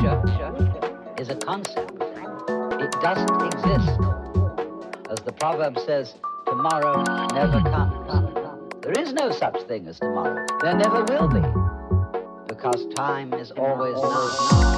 future is a concept. It doesn't exist. As the proverb says, tomorrow never comes. There is no such thing as tomorrow. There never will be. Because time is always now.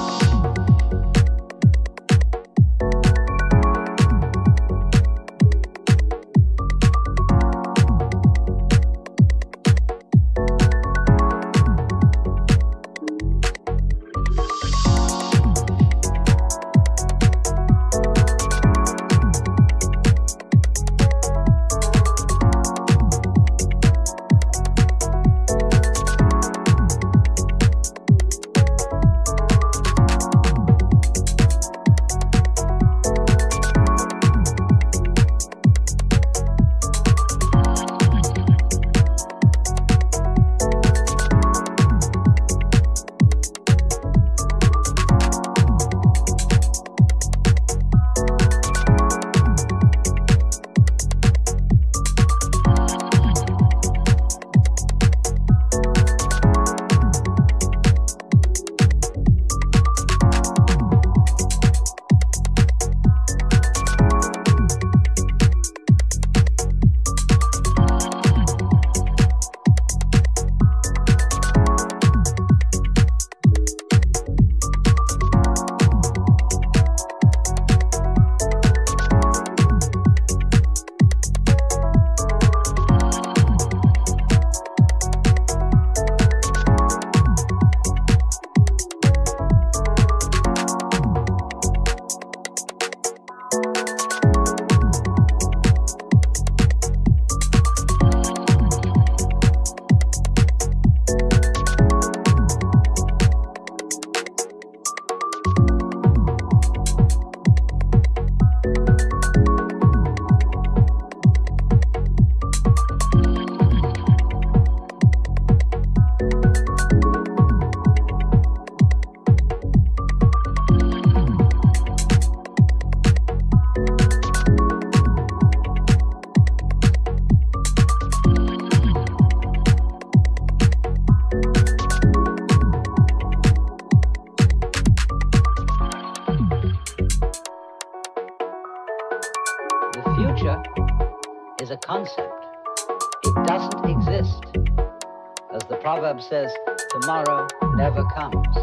Says tomorrow never comes.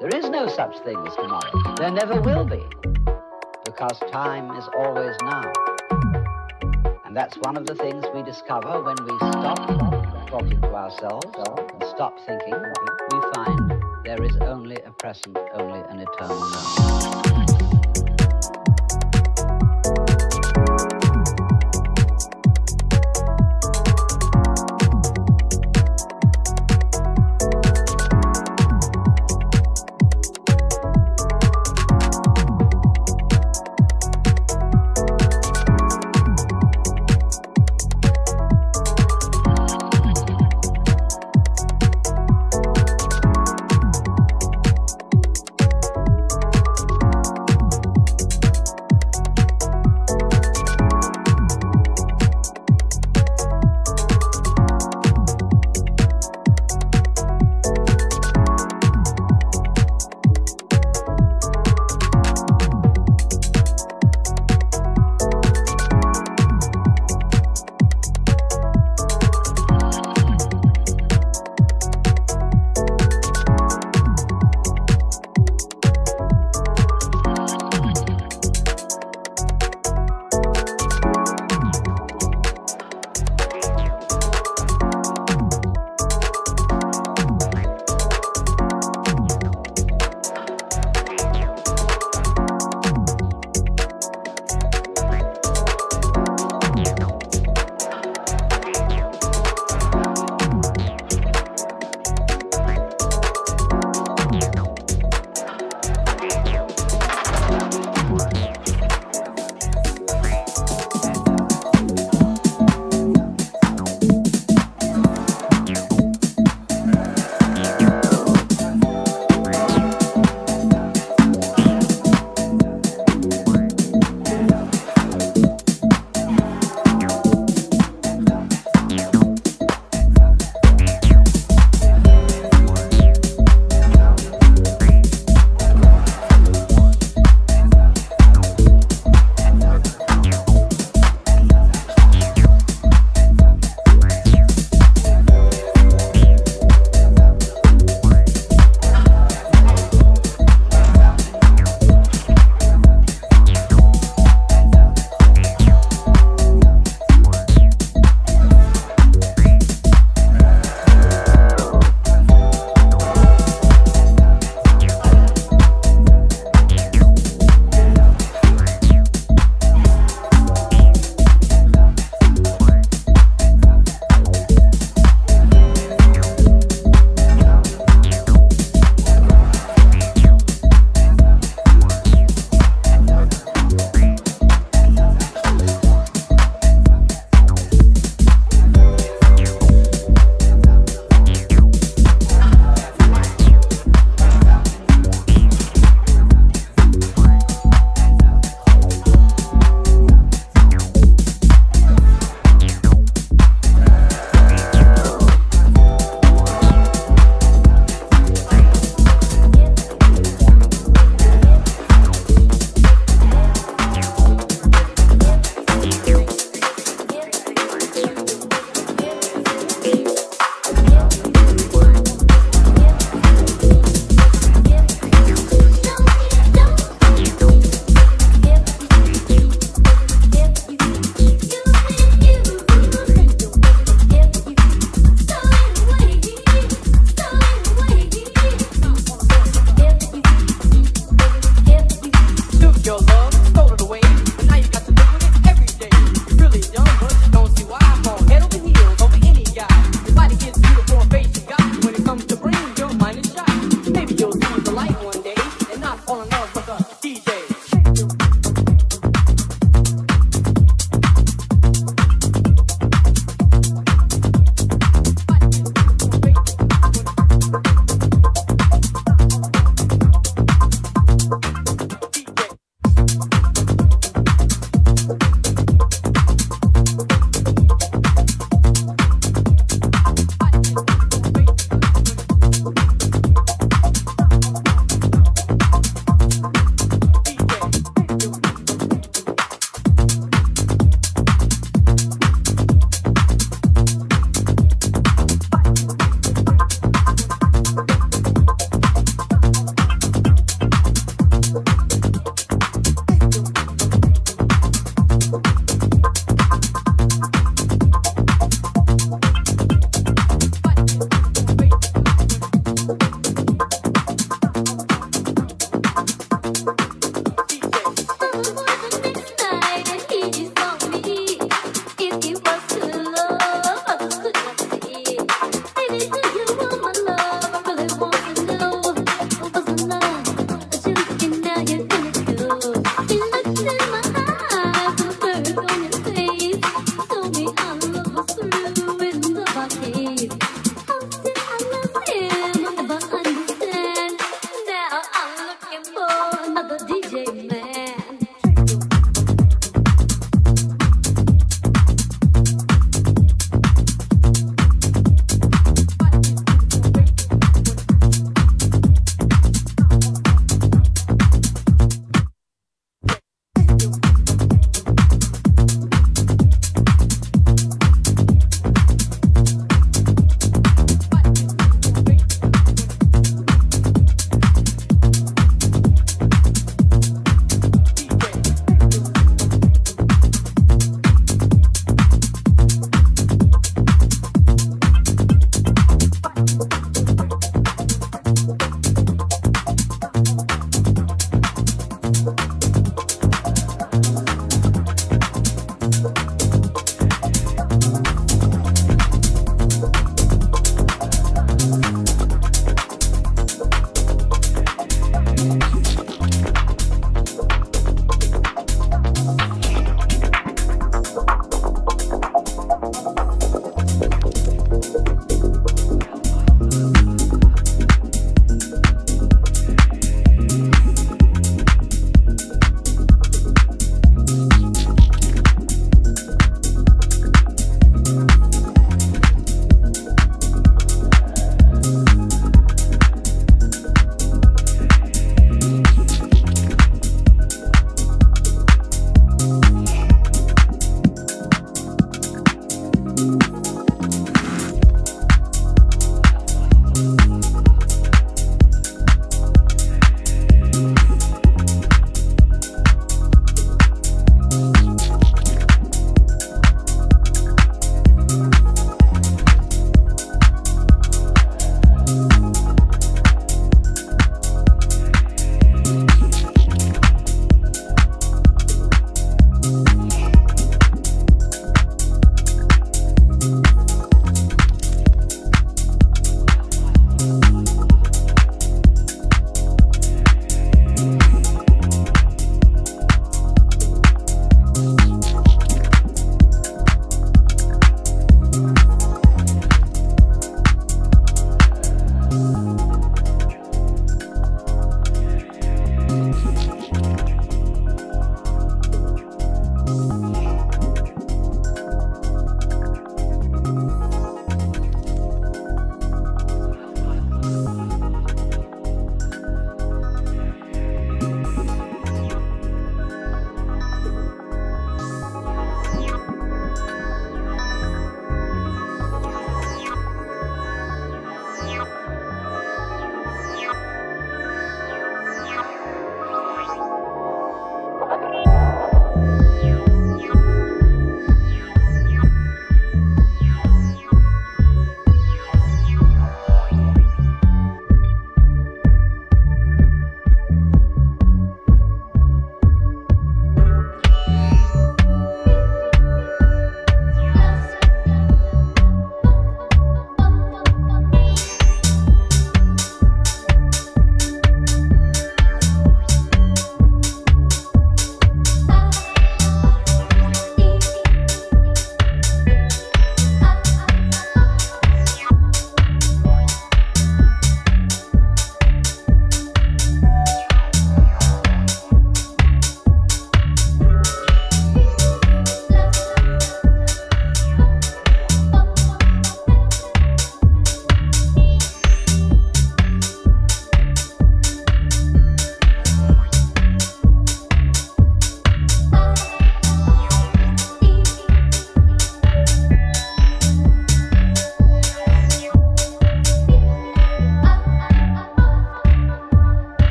There is no such thing as tomorrow. There never will be. Because time is always now. And that's one of the things we discover when we stop talking to ourselves and stop thinking. We find there is only a present, only an eternal now.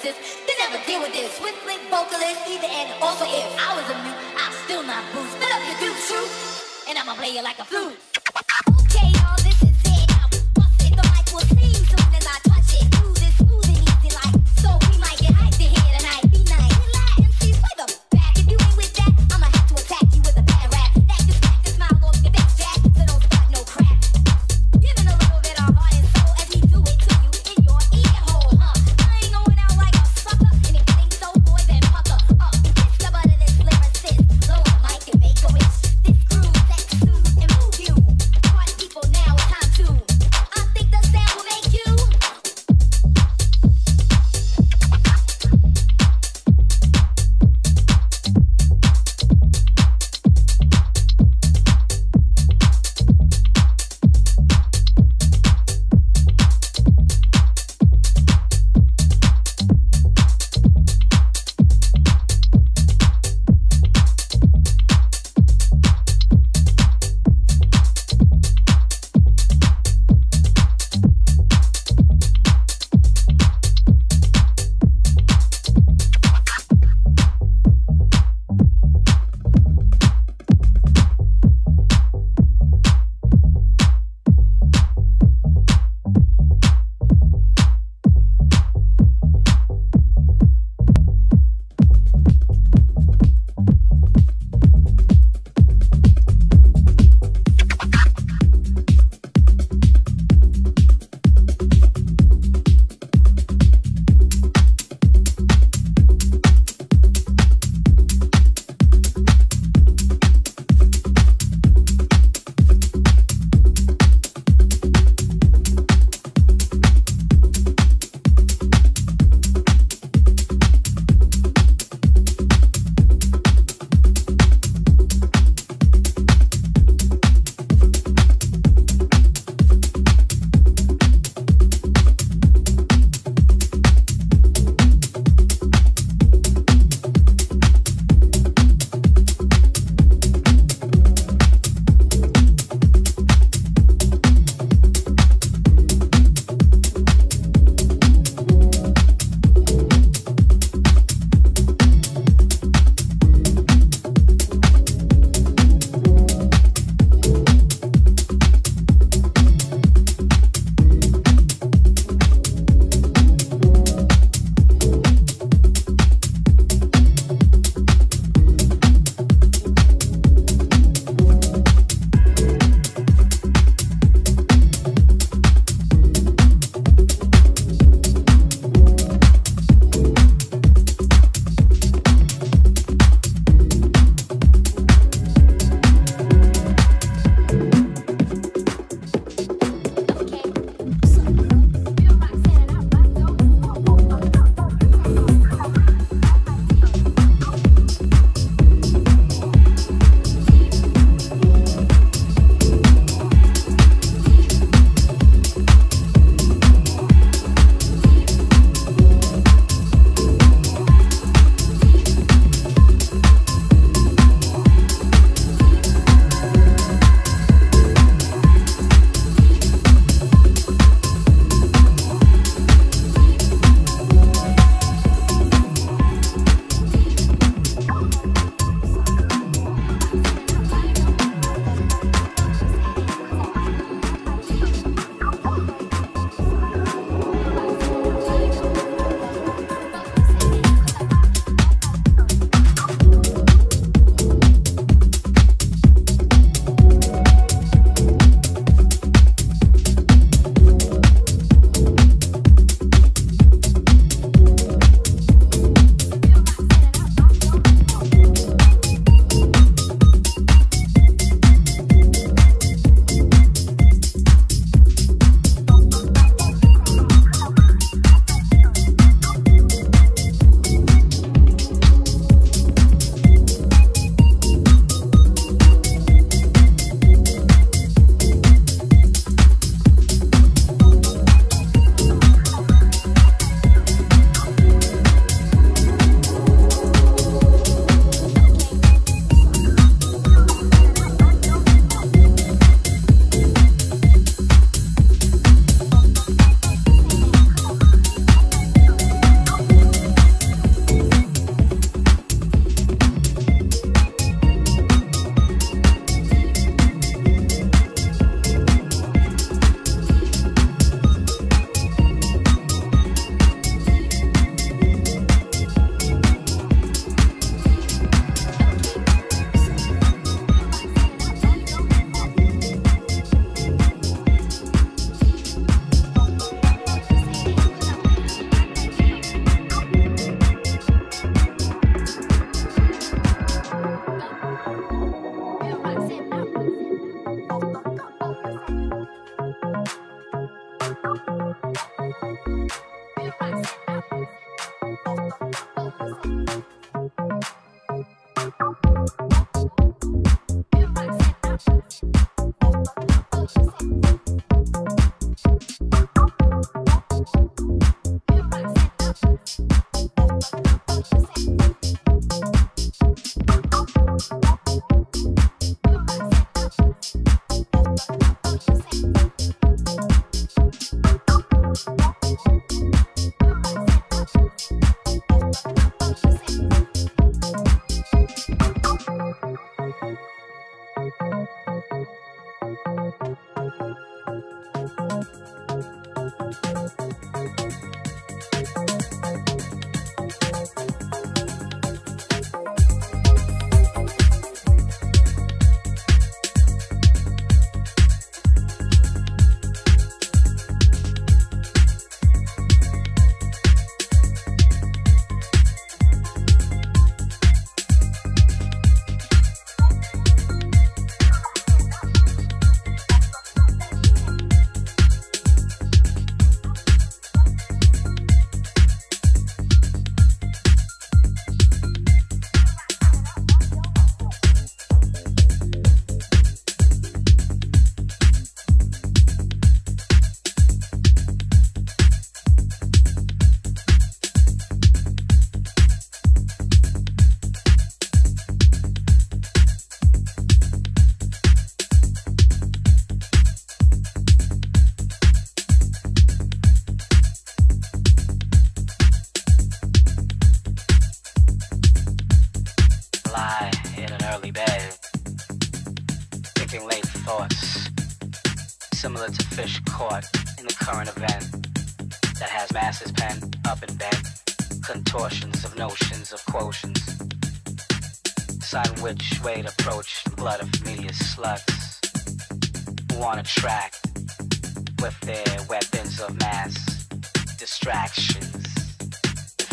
They never deal with this. Swiftly vocalist, either and also if I was a mute, I'm still not boost. Spit up your dude, true, and I'ma play you like a flute.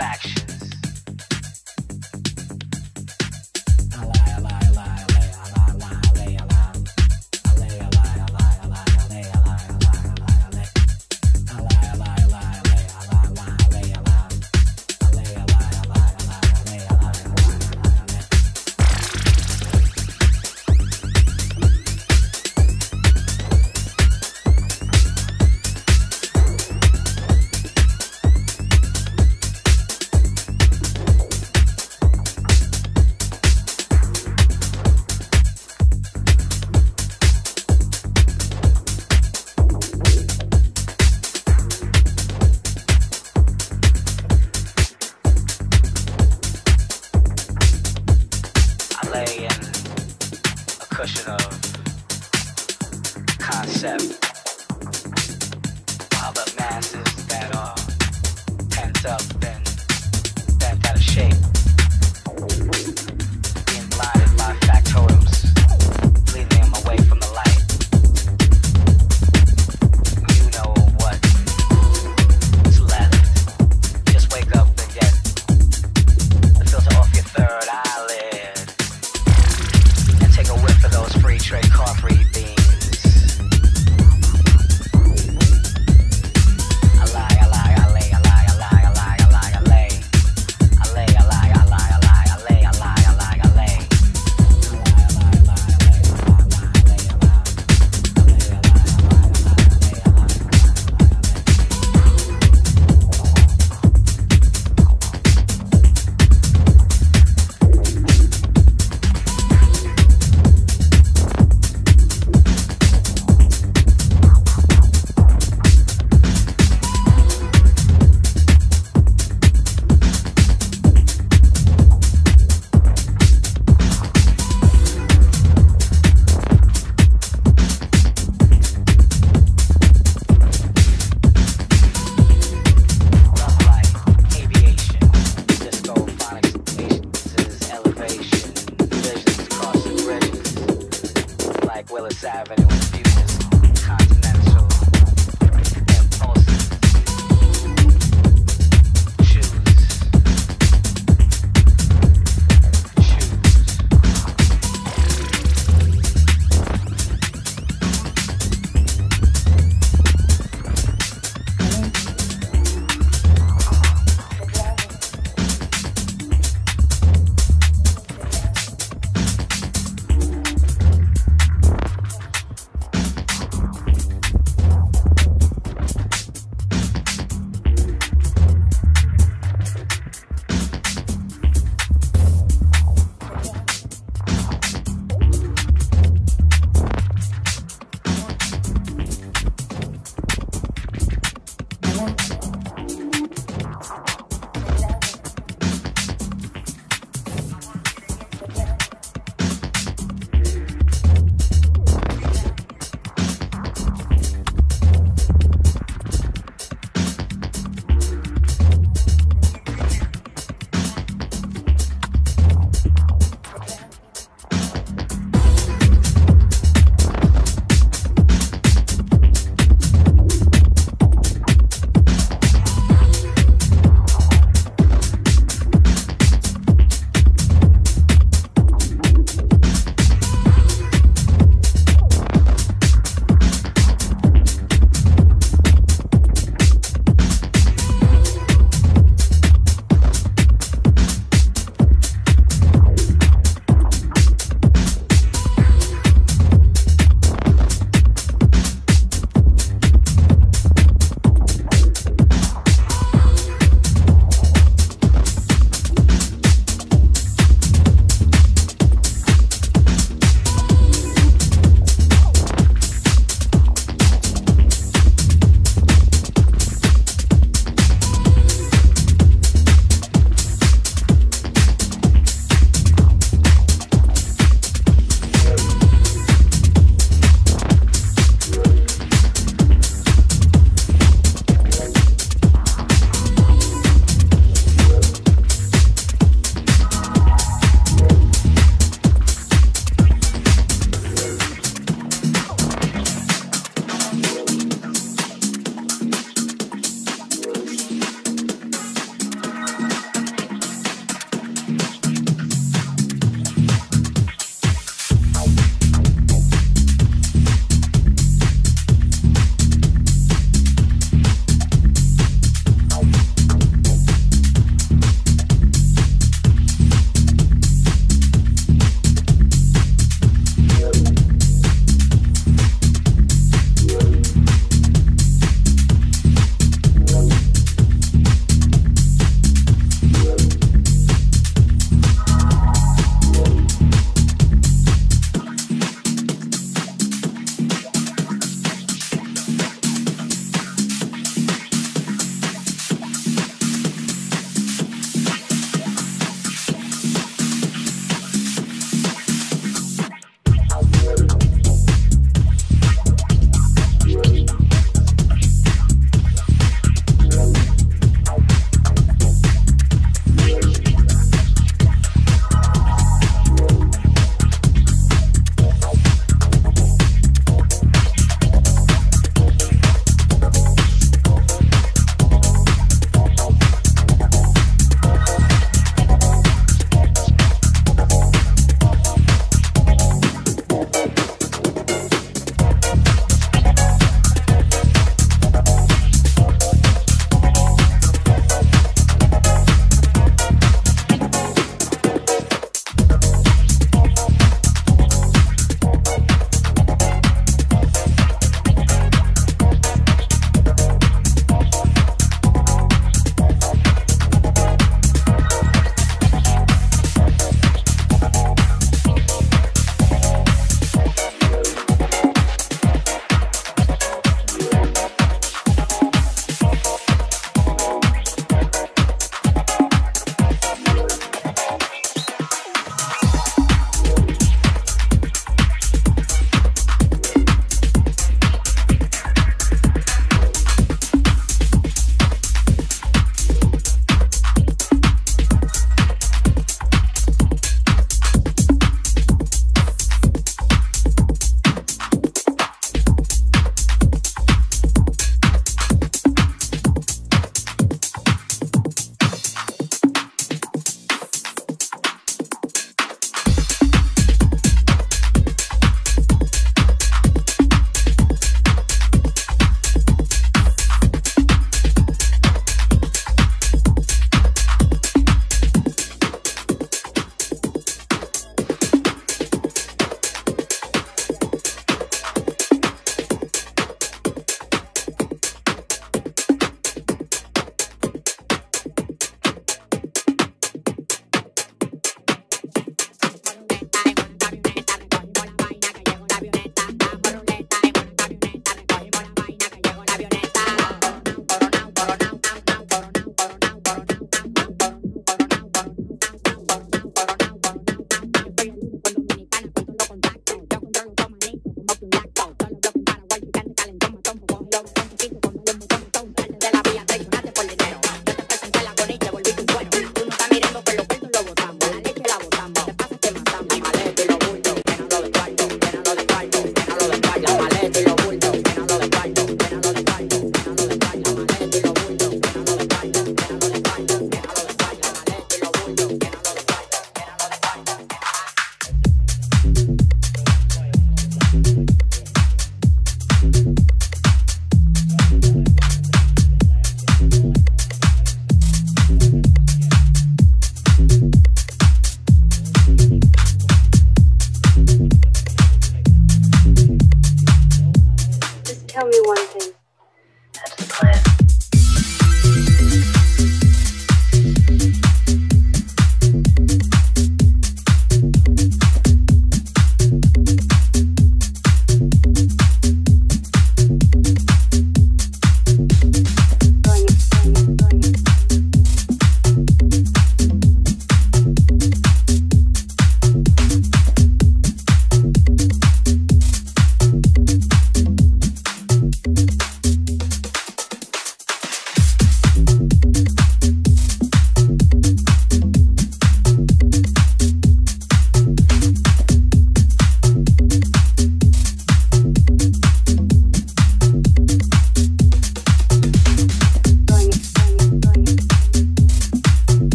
Factions.